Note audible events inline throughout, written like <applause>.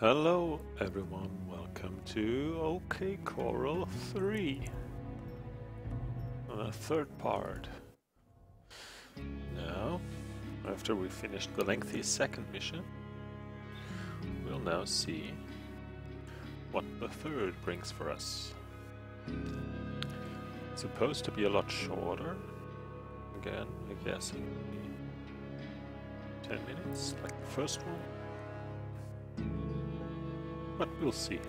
Hello everyone, welcome to OK Corral 3. The third part. Now, after we finished the lengthy second mission, we'll now see what the third brings for us. It's supposed to be a lot shorter. Again, I guess it will be 10 minutes, like the first one. But we'll see.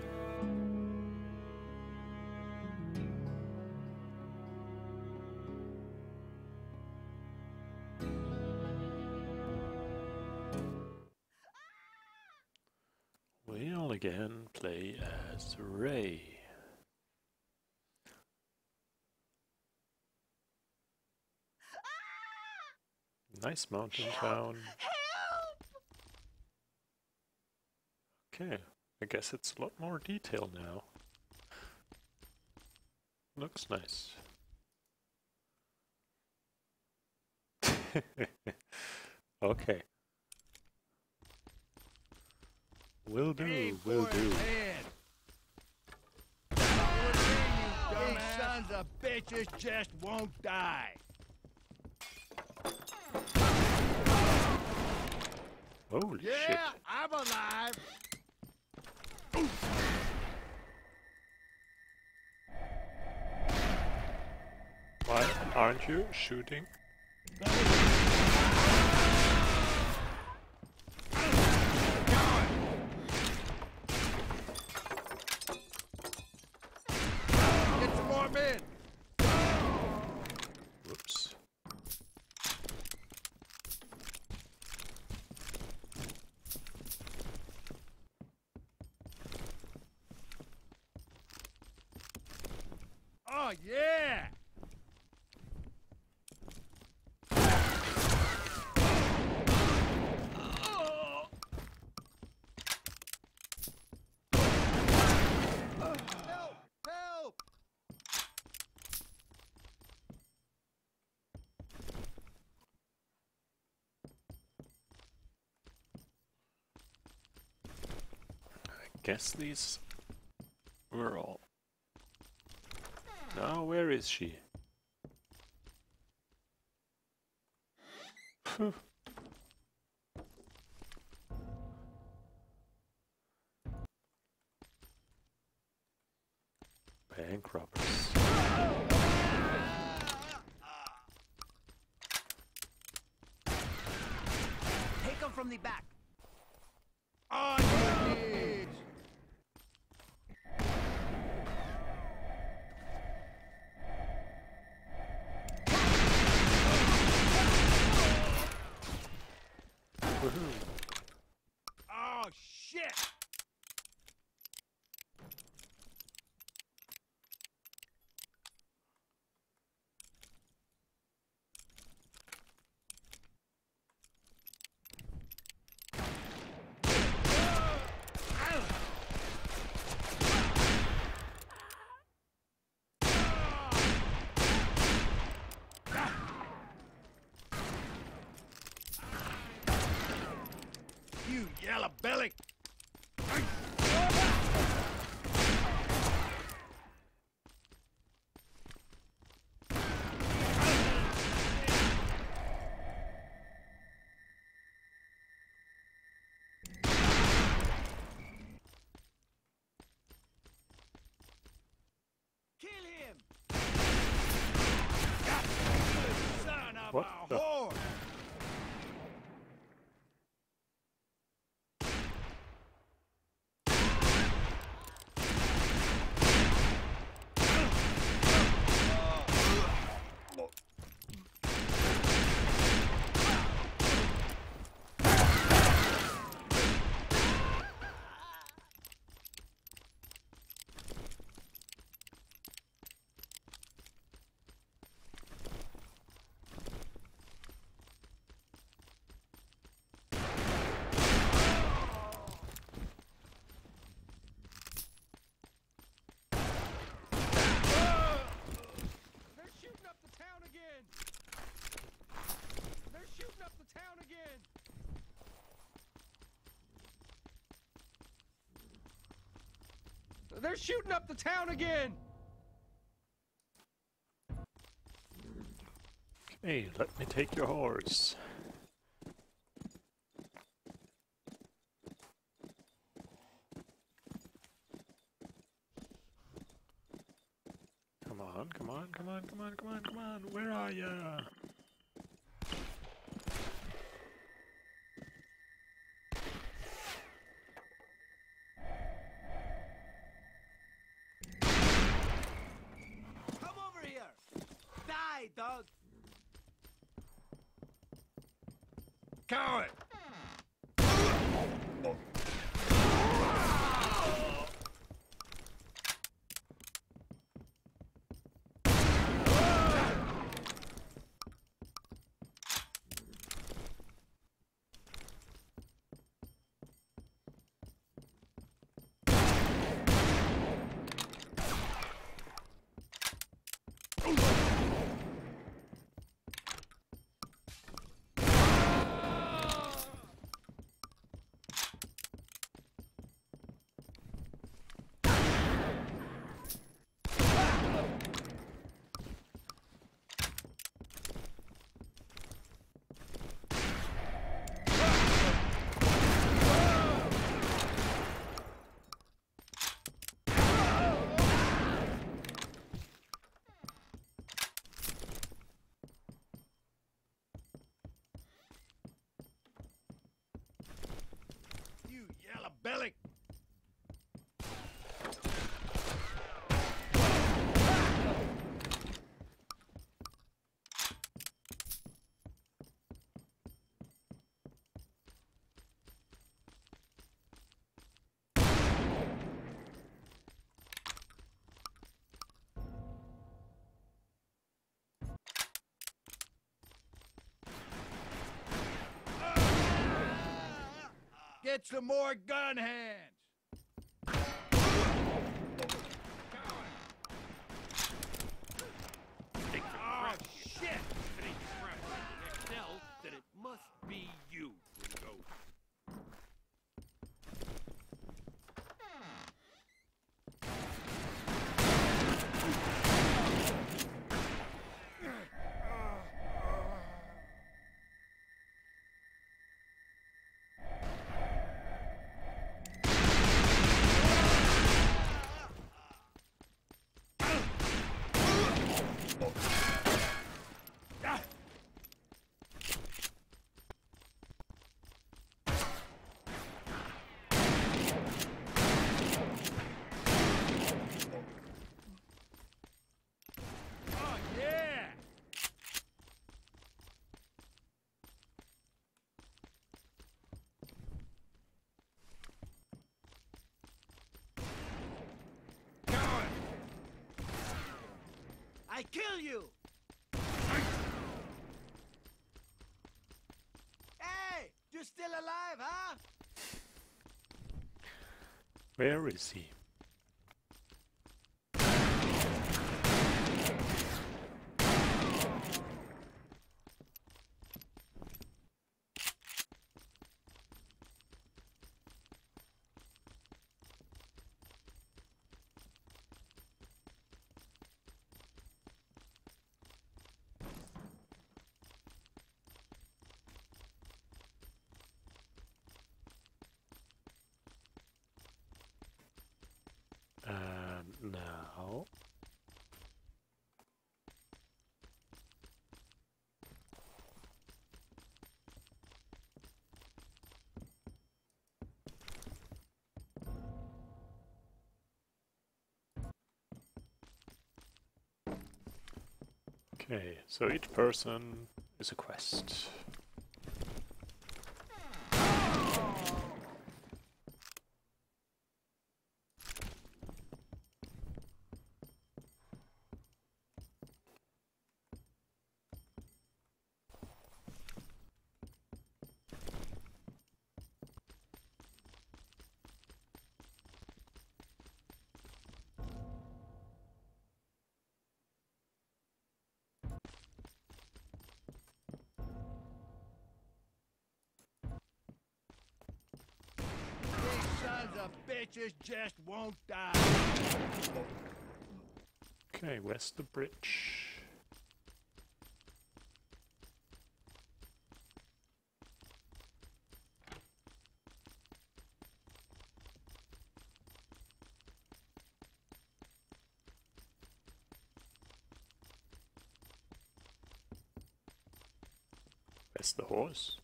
We'll again play as Ray. Nice mountain town. Okay, I guess it's a lot more detail now. Looks nice. <laughs> okay. Will do, Hey, will do. These sons of bitches just won't die. Holy shit. Yeah, I'm alive. Why aren't you shooting? Get some more men. Whoops. Oh, yeah. Guess these were all. Now, where is she? <laughs> Bank robbers. Take them from the back. On your knees. Woohoo! Oh, shit. You yellow belly. Kill him! What the- They're shooting up the town again! Hey, let me take your horse. Coward! You yellow belly! Get some more gun hands! Oh, shit! If it ain't crap like the XL, then it must be you, Ringo. Oh, yeah! Coward! I kill you! Hey! You still alive, huh? Where is he? And now... Okay, so each person is a quest. Of bitches just won't die. Okay, where's the bridge? Where's the horse?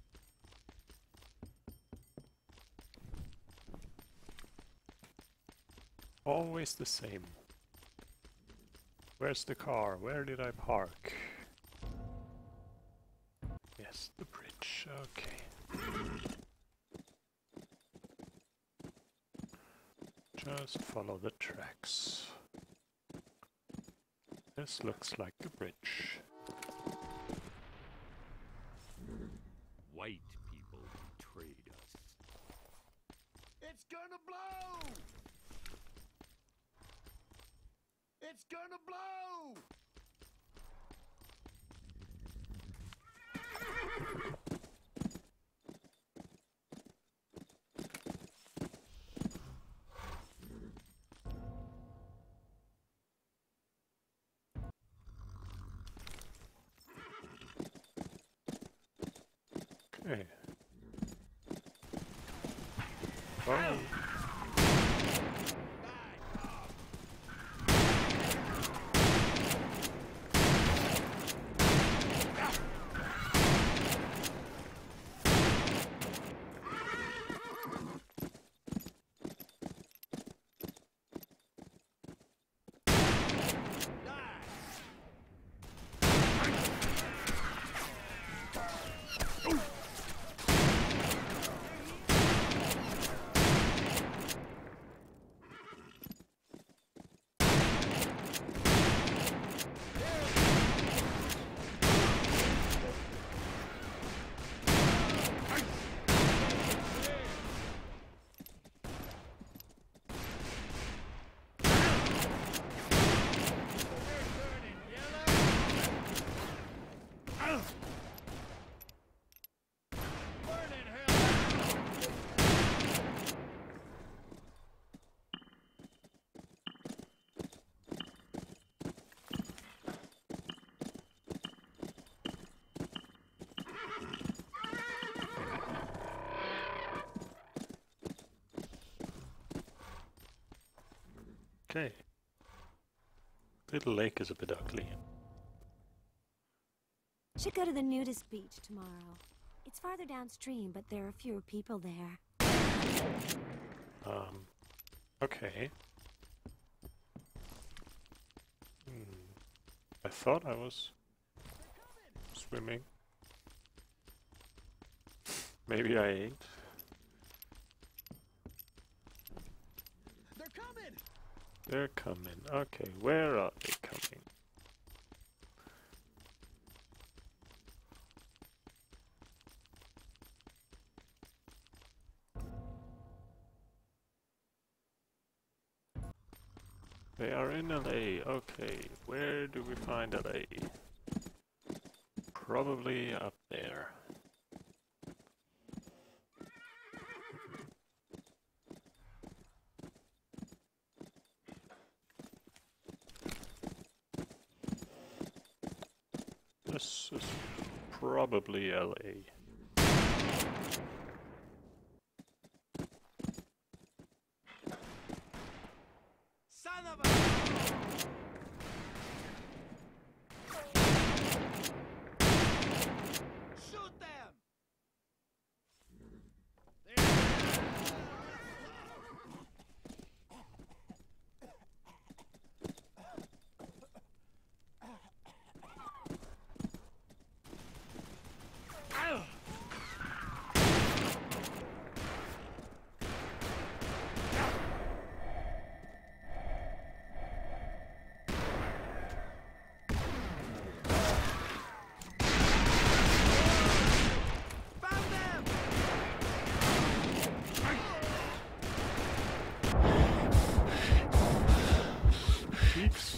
Always the same. Where's the car? Where did I park? Yes, the bridge. Okay. Just follow the tracks. This looks like the bridge. White people betrayed us. It's gonna blow! It's gonna blow! Okay. Oh. Okay. Little lake is a bit ugly. Should go to the nudist beach tomorrow. It's farther downstream, but there are fewer people there. Um, okay. Hmm. I thought I was swimming. Maybe I ain't. They're coming! They're coming. Okay, where are they coming? They are in LA. Okay, where do we find LA? Probably up there. This is probably LA. Son of a... Shoot them! Found them! Peeps.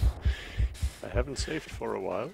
I haven't saved for a while.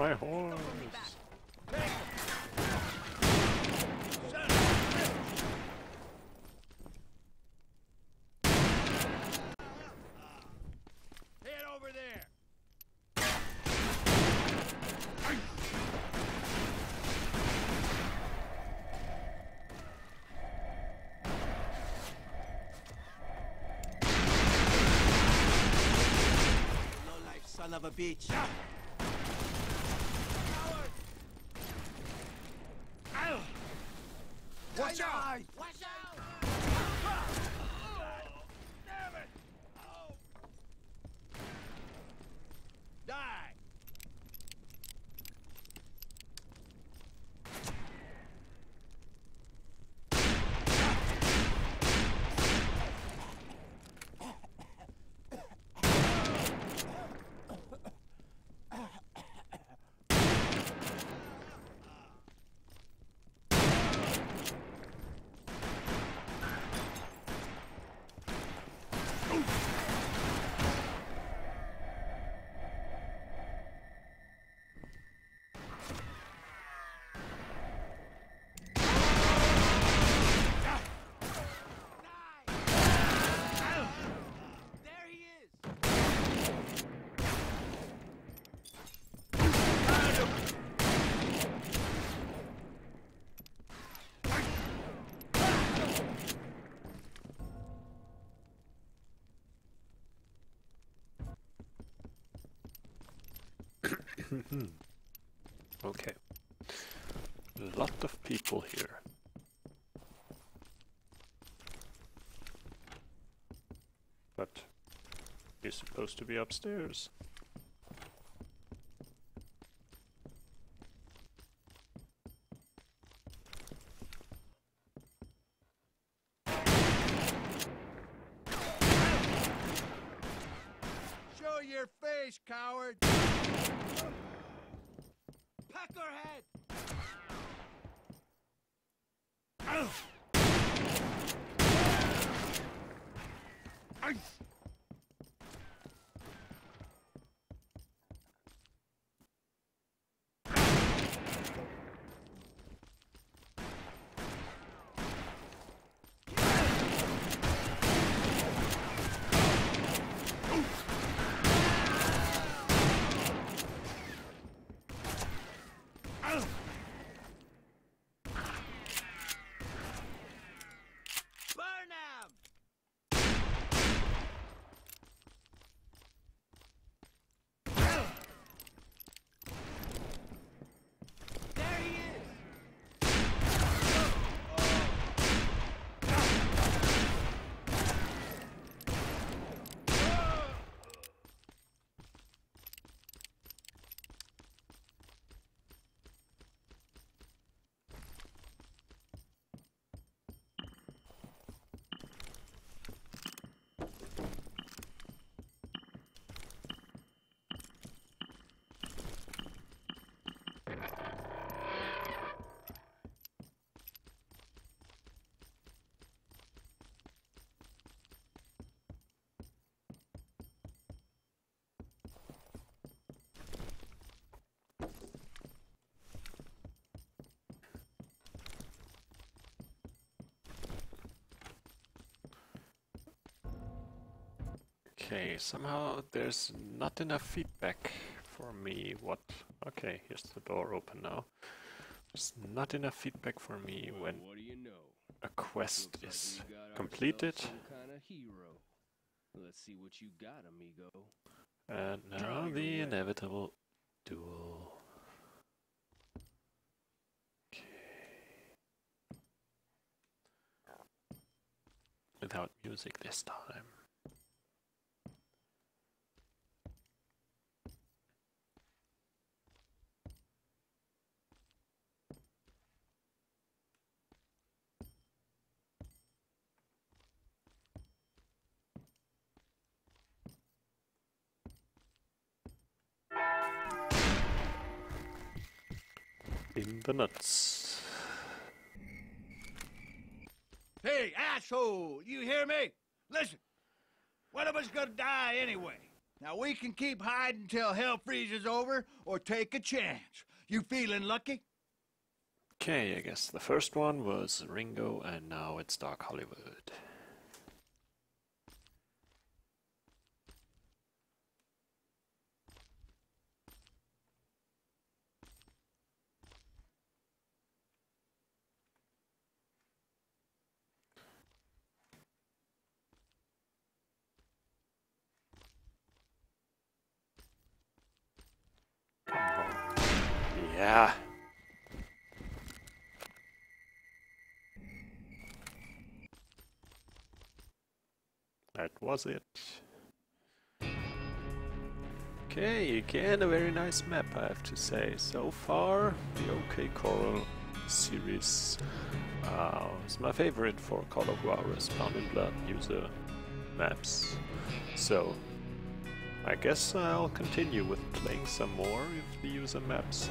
My horse! Son of a bitch! Head over there! Low life son of a bitch. Watch out! Watch out! Damn it! Die! There he is! Okay. Lot of people here. But you're supposed to be upstairs. Coward! Peckerhead! Burn him! There he is! Okay, somehow there's not enough feedback for me. What? Okay, here's the door open now. There's not enough feedback for me when What do you know? a quest is completed. kind of hero. Let's see what you got, amigo. And now the inevitable duel. Okay. Without music this time. In the nuts. Hey, asshole! You hear me? Listen, one of us gonna die anyway. Now we can keep hiding till hell freezes over or take a chance. You feeling lucky? Okay, I guess the first one was Ringo and now it's Doc Holliday. Yeah. That was it. Okay, again a very nice map I have to say. So far, the OK Corral series uh, is my favorite for Call of Juarez Bound in Blood user maps. So, I guess I'll continue with playing some more of the user maps.